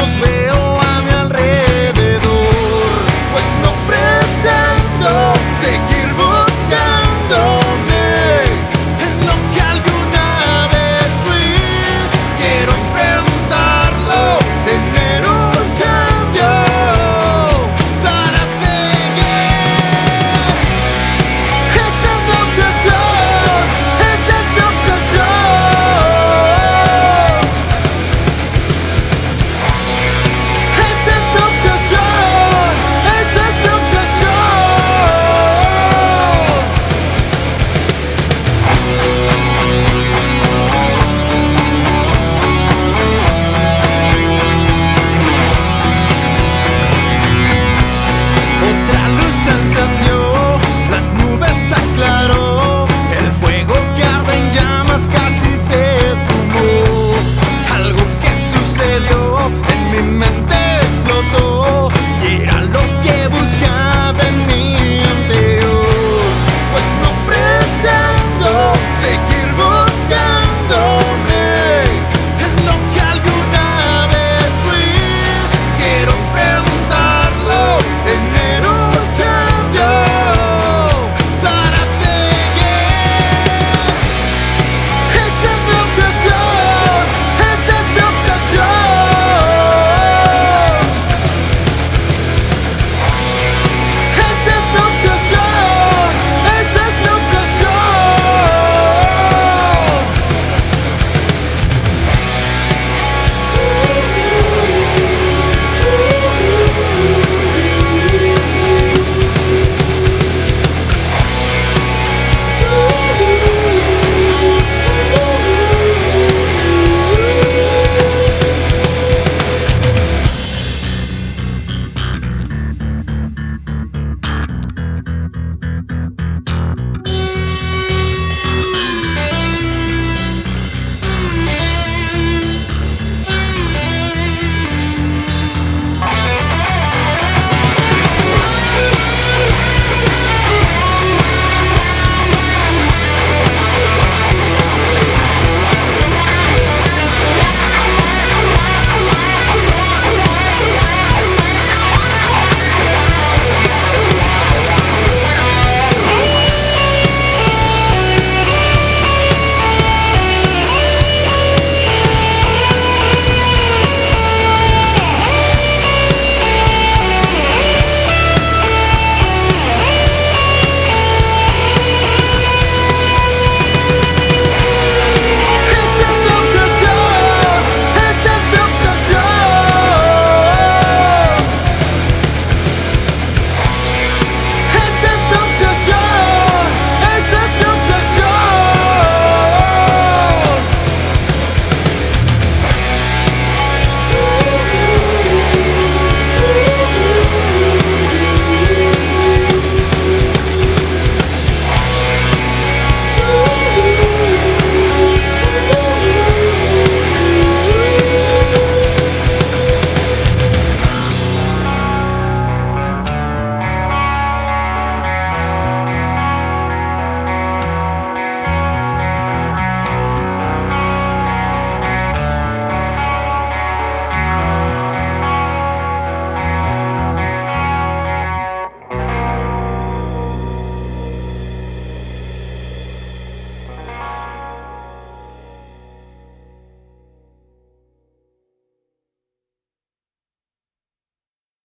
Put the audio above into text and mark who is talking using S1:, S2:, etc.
S1: We'll